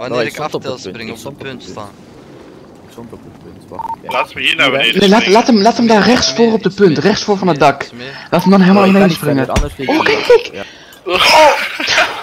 Wanneer nou, ik ik aftel spring op een punt staan. Ik stond op het punt, wacht. Laten we hier naar beneden Nee, laat, laat, hem, laat hem daar rechts voor op de punt, rechts voor van het dak. Laat hem dan helemaal Oh, beneden springen. Oh, kijk, kijk! Ja. Oh.